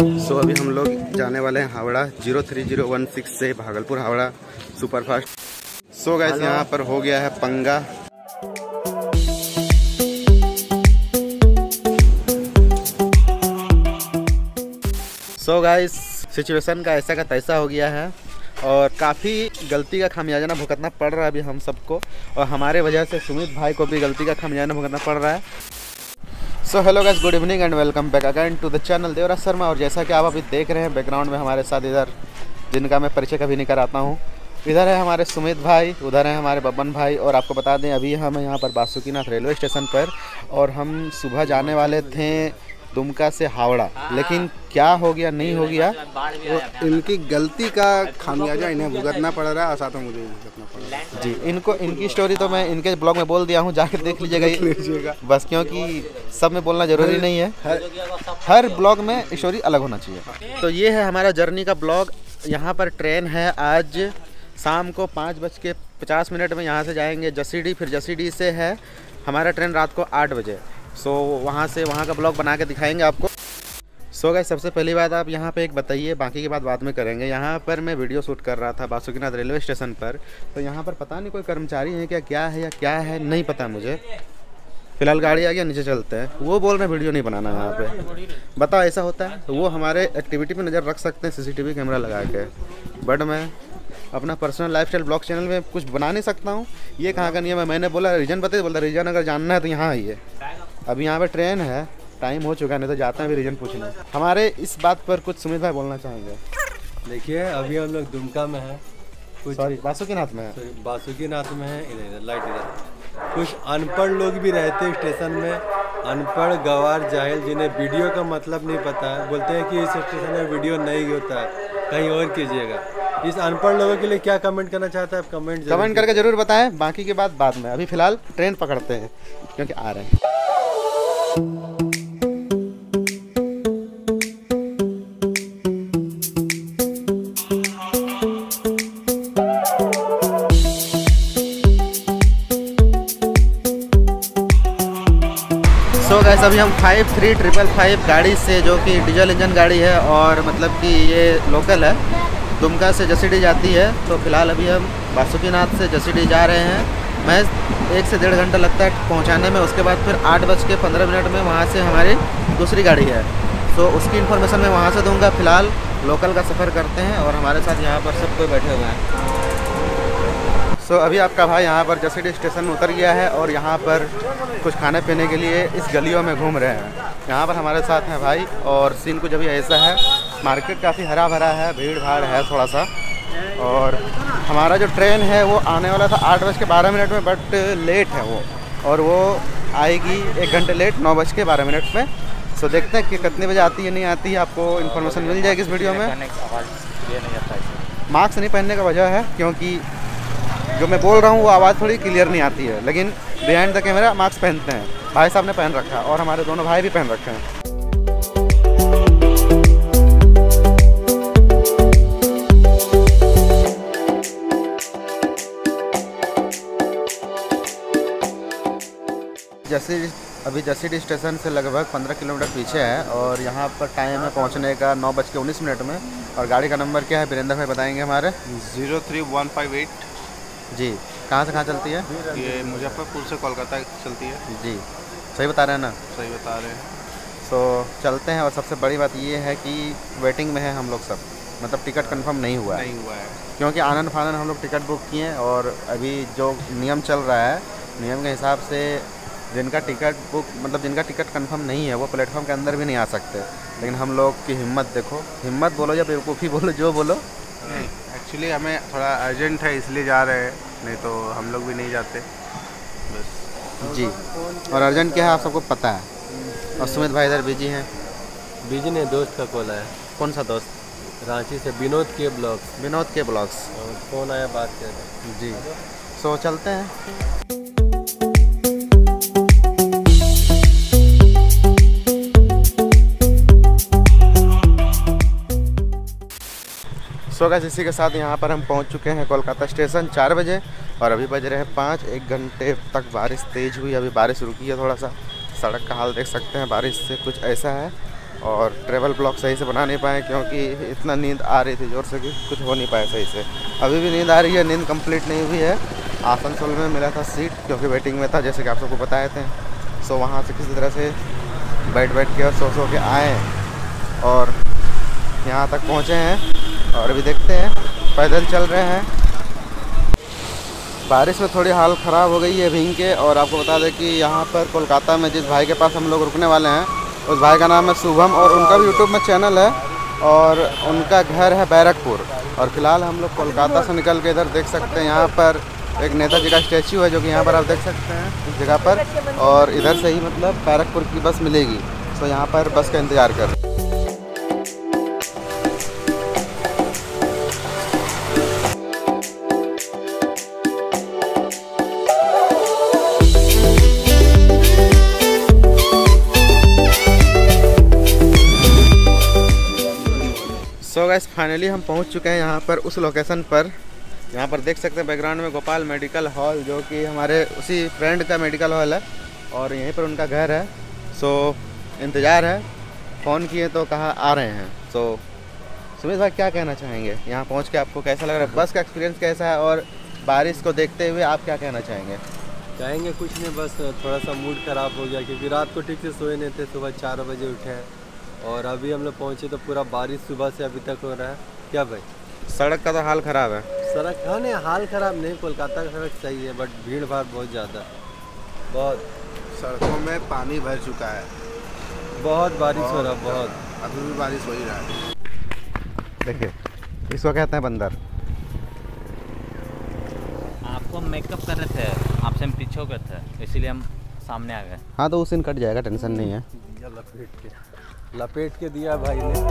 सो so, अभी हम लोग जाने वाले हैं Howrah zero three zero one six से Bhagalpur Howrah superfast. So guys यहाँ पर हो गया है पंगा। सो गाइस सिचुएशन का ऐसा का तैसा हो गया है। और काफ़ी गलती का खामियाजा भुगतना पड़ रहा है अभी हम सबको। और हमारे वजह से सुमित भाई को भी गलती का खामियाजा भुगतना पड़ रहा है। So hello guys good evening and welcome back again to the channel Devraj Sharma. और जैसा कि आप अभी देख रहे हैं बैकग्राउंड में हमारे साथ इधर, जिनका मैं परिचय कभी नहीं कराता हूँ, इधर है हमारे सुमित भाई, उधर है हमारे बब्बन भाई। और आपको बता दें, अभी हम यहाँ पर बासुकीनाथ रेलवे स्टेशन पर, और हम सुबह जाने वाले थे दुमका से हावड़ा। लेकिन क्या हो गया नहीं हो गया तो इनकी गलती का खामियाजा इन्हें भुगतना पड़ रहा है और साथ में मुझे भुगतना पड़ रहा है। जी इनको इनकी स्टोरी तो मैं इनके ब्लॉग में बोल दिया हूँ जाकर देख लीजिएगा लीजिएगा। बस क्योंकि सब में बोलना ज़रूरी नहीं है। हर ब्लॉग में स्टोरी अलग होना चाहिए। तो ये है हमारा जर्नी का ब्लॉग यहाँ पर ट्रेन है आज शाम को पाँच बज के पचास मिनट में यहाँ से जाएँगे। जसीडी फिर जसीडी से है। हमारा ट्रेन रात को आठ बजे। सो वहाँ से, वहाँ का ब्लॉग बना के दिखाएँगे आपको। सो गए सबसे पहली बात आप यहाँ पे एक बताइए, बाकी की बात बाद में करेंगे। यहाँ पर मैं वीडियो शूट कर रहा था बासुकीनाथ रेलवे स्टेशन पर। तो यहाँ पर पता नहीं कोई कर्मचारी है क्या क्या है या क्या है, नहीं पता मुझे। फ़िलहाल गाड़ी आ गया नीचे चलते हैं। वो बोल रहे हैं, वीडियो नहीं बनाना यहाँ पे। बताओ, ऐसा होता है? तो वो हमारे एक्टिविटी पे नज़र रख सकते हैं सीसीटीवी कैमरा लगा के। बट मैं अपना personal life style blog channel में कुछ बना नहीं सकता हूँ। ये कहाँ का नियम है? मैंने बोला, रीजन बताइए बोलता, रीजन अगर जानना है तो यहाँ आइए। अभी यहाँ पे ट्रेन है टाइम हो चुका है नहीं तो जाते हैं अभी रीजन पूछने। हमारे इस बात पर कुछ सुमित भाई बोलना चाहेंगे? देखिए अभी हम लोग दुमका में हैं। कुछ सॉरी बासुकीनाथ में है। सॉरी, बासुकीनाथ में है इधर इधर लाइट इधर। कुछ अनपढ़ लोग भी रहते हैं स्टेशन में। अनपढ़ गवार जाहिल जिन्हें वीडियो का मतलब नहीं पता है बोलते हैं कि इस स्टेशन में वीडियो नहीं होता है। कहीं और कीजिएगा। इस अनपढ़ लोगों के लिए क्या कमेंट करना चाहते हैं आप कमेंट कमेंट करके ज़रूर बताएँ। बाकी के बाद बाद में। अभी फ़िलहाल ट्रेन पकड़ते हैं क्योंकि आ रहे हैं। सो गैस अभी हम फाइव थ्री ट्रिपल फाइव गाड़ी से, जो कि डीजल इंजन गाड़ी है और मतलब कि ये लोकल है, दुमका से जसीडी जाती है। तो फ़िलहाल अभी हम बासुकीनाथ से जसीडी जा रहे हैं। मैं एक से डेढ़ घंटा लगता है पहुँचाने में, उसके बाद फिर आठ बज के पंद्रह मिनट में वहाँ से हमारी दूसरी गाड़ी है। तो उसकी इन्फॉर्मेशन मैं वहाँ से दूँगा। फ़िलहाल लोकल का सफ़र करते हैं और हमारे साथ यहाँ पर सब कोई बैठे हुए हैं। सो so, अभी आपका भाई यहाँ पर जसीडी स्टेशन में उतर गया है और यहाँ पर कुछ खाने पीने के लिए इस गलियों में घूम रहे हैं। यहाँ पर हमारे साथ हैं भाई और सीन कुछ अभी ऐसा है मार्केट काफ़ी हरा भरा है भीड़ भाड़ है थोड़ा सा और हमारा जो ट्रेन है वो आने वाला था आठ बज के बारह मिनट में बट लेट है वो। और वो आएगी एक घंटे लेट नौ बज के बारह मिनट में। सो देखते हैं कि कितने बजे आती है नहीं आती है आपको इन्फॉर्मेशन मिल जाएगी इस वीडियो में। मास्क नहीं पहनने का वजह है क्योंकि जो मैं बोल रहा हूँ वो आवाज़ थोड़ी क्लियर नहीं आती है। लेकिन बिहाइंड द कैमरा मास्क पहनते हैं। भाई साहब ने पहन रखा है और हमारे दोनों भाई भी पहन रखे हैं। जैसे अभी जसीडी स्टेशन से लगभग 15 किलोमीटर पीछे है और यहाँ पर टाइम है पहुँचने का नौ बज के उन्नीस मिनट में। और गाड़ी का नंबर क्या है? वीरेंद्र भाई बताएँगे हमारे। Zero three one five eight जी कहाँ से कहाँ चलती है? ये मुजफ्फरपुर से कोलकाता चलती है। जी सही बता रहे हैं ना? सही बता रहे हैं। सो so, चलते हैं और सबसे बड़ी बात ये है कि वेटिंग में है हम लोग सब। मतलब टिकट कंफर्म नहीं हुआ है। नहीं हुआ है। क्योंकि आनंद फानंद हम लोग टिकट बुक किए हैं और अभी जो नियम चल रहा है नियम के हिसाब से जिनका टिकट बुक मतलब जिनका टिकट कंफर्म नहीं है वो प्लेटफॉर्म के अंदर भी नहीं आ सकते। लेकिन हम लोग की हिम्मत देखो। हिम्मत बोलो या बेवकूफ़ी बोलो जो बोलो। एक्चुअली हमें थोड़ा अर्जेंट है इसलिए जा रहे हैं। नहीं तो हम लोग भी नहीं जाते। बस। जी। और अर्जेंट क्या है आप सबको पता है? और सुमित भाई इधर बिज़ी हैं? बिज़ी ने दोस्त का कॉल आया। कौन सा दोस्त? रांची से विनोद के ब्लॉग्स। विनोद के ब्लॉग्स। कौन फ़ोन आया बात कर जी। सो चलते हैं। सो गैस इसी के साथ यहाँ पर हम पहुँच चुके हैं कोलकाता स्टेशन, चार बजे, और अभी बज रहे हैं पाँच, एक घंटे तक बारिश तेज़ हुई, अभी बारिश रुकी है थोड़ा सा सड़क का हाल देख सकते हैं, बारिश से कुछ ऐसा है, और ट्रेवल ब्लॉक सही से बना नहीं पाए, क्योंकि इतना नींद आ रही थी ज़ोर से कि कुछ हो नहीं पाया सही से। अभी भी नींद आ रही है, नींद कंप्लीट नहीं हुई है। आसनसोल में मिला था सीट क्योंकि वेटिंग में था, जैसे कि आप सबको बताए थे सो वहाँ से किसी तरह से बैठ बैठ के और सो सो के आए, और यहाँ तक पहुँचे हैं और अभी देखते हैं, पैदल चल रहे हैं। बारिश में थोड़ी हाल ख़राब हो गई है भींग के और आपको बता दें कि यहाँ पर कोलकाता में जिस भाई के पास हम लोग रुकने वाले हैं, उस भाई का नाम है शुभम और उनका भी यूट्यूब में चैनल है और उनका घर है बैरकपुर। और फ़िलहाल हम लोग कोलकाता से निकल के इधर देख सकते हैं, यहाँ पर एक नेताजी का स्टैचू है जो कि यहाँ पर आप देख सकते हैं इस जगह पर और इधर से ही मतलब बैरकपुर की बस मिलेगी। तो यहाँ पर बस का इंतज़ार कर फाइनली हम पहुँच चुके हैं यहाँ पर उस लोकेशन पर। यहाँ पर देख सकते हैं बैकग्राउंड में गोपाल मेडिकल हॉल, जो कि हमारे उसी फ्रेंड का मेडिकल हॉल है और यहीं पर उनका घर है। सो, इंतज़ार है। फ़ोन किए तो कहा आ रहे हैं। सो, सुमित भाई, क्या कहना चाहेंगे? यहाँ पहुँच के आपको कैसा लग रहा है? बस का एक्सपीरियंस कैसा है? और बारिश को देखते हुए आप क्या कहना चाहेंगे? चाहेंगे कुछ नहीं, बस थोड़ा सा मूड ख़राब हो गया, क्योंकि रात को ठीक से सोए नहीं थे, सुबह चार बजे उठे हैं। और अभी हम लोग पहुँचे तो पूरा बारिश सुबह से अभी तक हो रहा है। क्या भाई? सड़क का तो हाल ख़राब है। सड़क हाँ नहीं हाल ख़राब नहीं कोलकाता का सड़क सही है बट भीड़ भाड़ बहुत ज़्यादा। बहुत। सड़कों में पानी भर चुका है। बहुत बारिश हो रहा है बहुत। अभी भी बारिश हो ही रहा है। देखिए इसको कहते हैं बंदर। आपको मेकअप कर रहे थे आपसे हम पीछे हो गए थे इसीलिए हम सामने आ गए। हाँ तो उस दिन कट जाएगा टेंशन नहीं है। लपेट के। लपेट के दिया भाई ने।